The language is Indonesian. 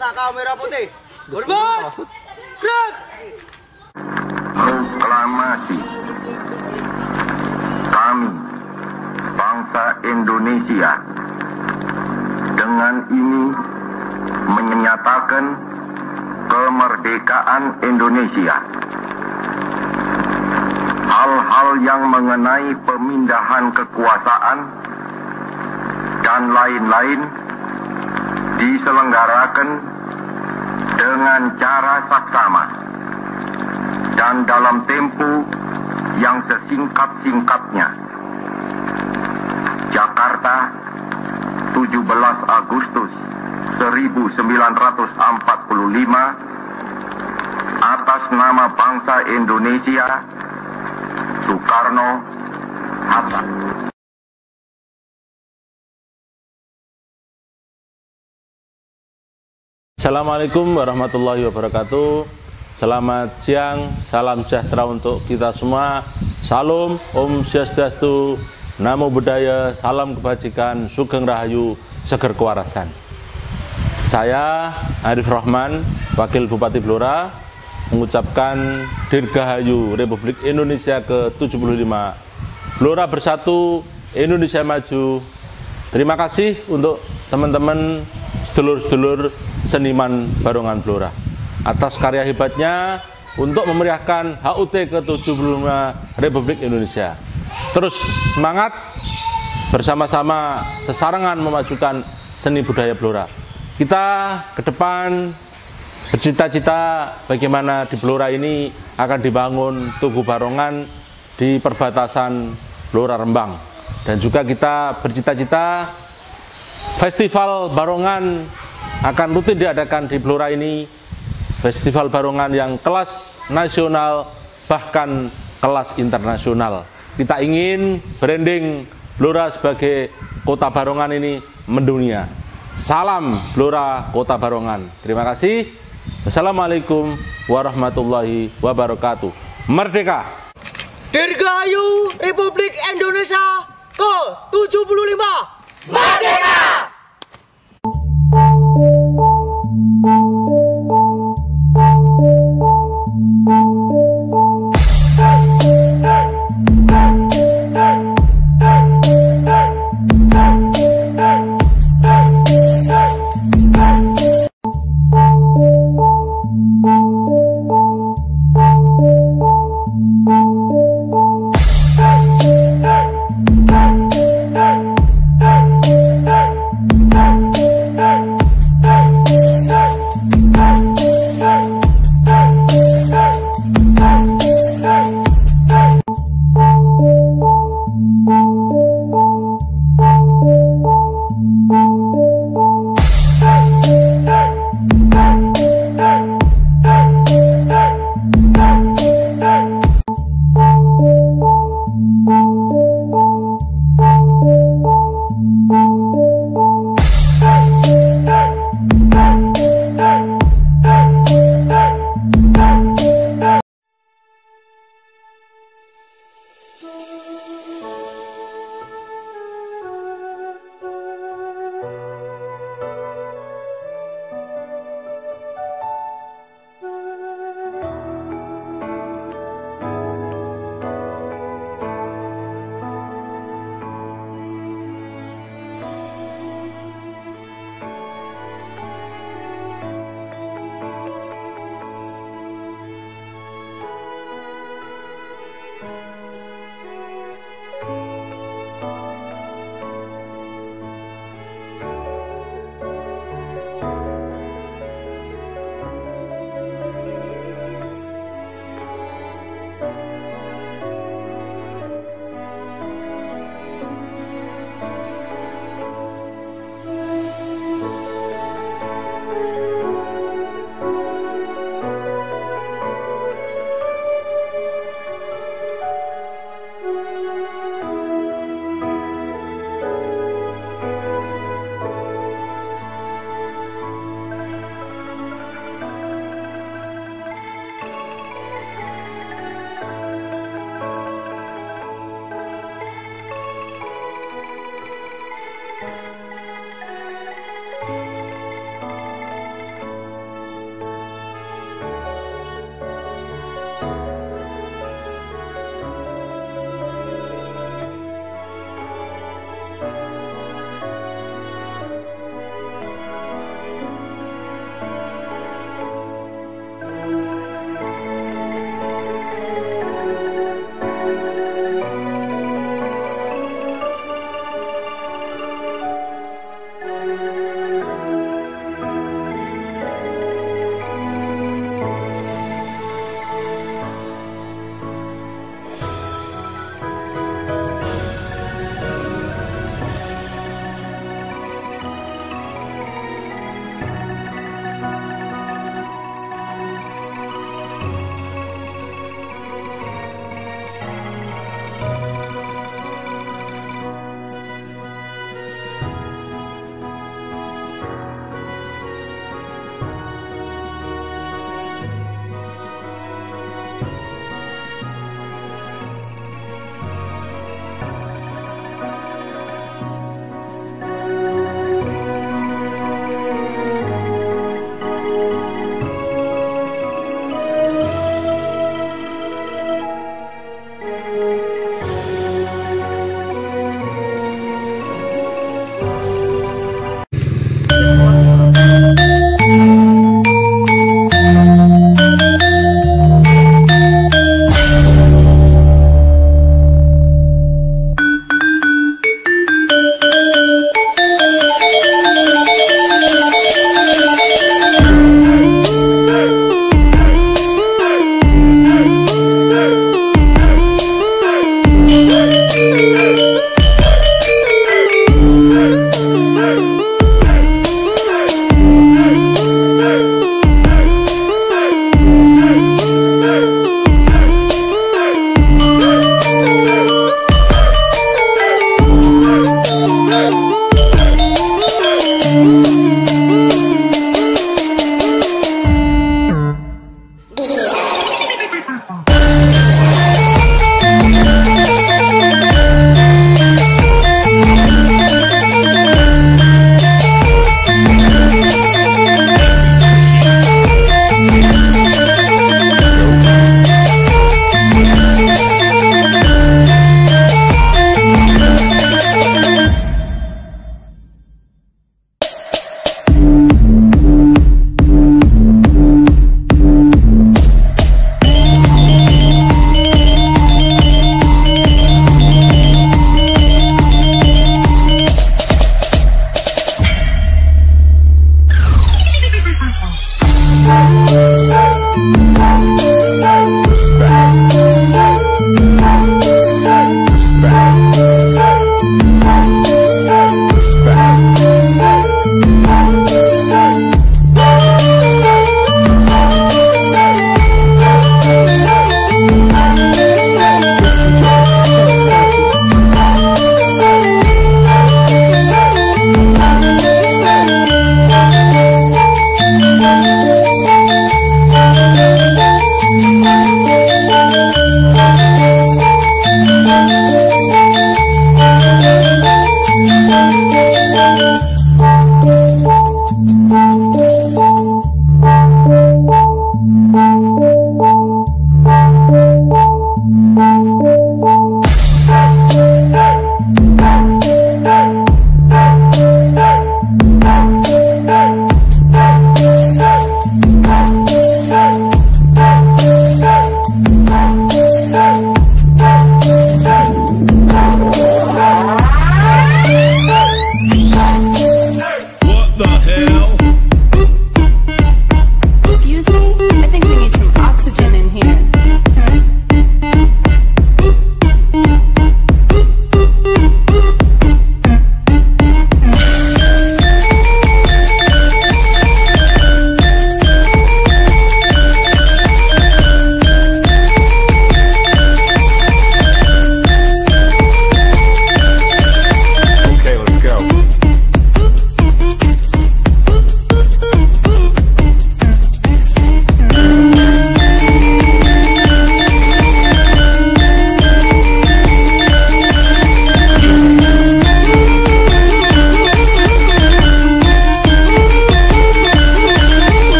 Saka merah putih. Hormat. Gerak. proklamasi kami bangsa Indonesia dengan ini menyatakan kemerdekaan Indonesia hal-hal yang mengenai pemindahan kekuasaan dan lain-lain diselenggarakan dengan cara saksama dan dalam tempo yang sesingkat-singkatnya. Jakarta, 17 Agustus 1945 atas nama bangsa Indonesia Soekarno Hatta. Assalamualaikum warahmatullahi wabarakatuh. Selamat siang, salam sejahtera untuk kita semua. Salam, Om Swastiastu, Namo Buddhaya, salam kebajikan, Sugeng Rahayu, Seger Kewarasan. Saya Arif Rahman, Wakil Bupati Blora, mengucapkan Dirgahayu Republik Indonesia ke-75. Blora Bersatu, Indonesia Maju. Terima kasih untuk teman-teman sedulur-sedulur seniman Barongan Blora atas karya hebatnya untuk memeriahkan HUT ke-75 Republik Indonesia. Terus semangat bersama-sama sesarangan memajukan seni budaya Blora. Kita ke depan bercita-cita bagaimana di Blora ini akan dibangun Tugu Barongan di perbatasan Blora Rembang. Dan juga kita bercita-cita Festival Barongan akan rutin diadakan di Blora ini festival barongan yang kelas nasional bahkan kelas internasional. Kita ingin branding Blora sebagai kota barongan ini mendunia. Salam Blora Kota Barongan. Terima kasih. Wassalamualaikum warahmatullahi wabarakatuh. Merdeka! Dirgahayu Republik Indonesia ke-75. Merdeka!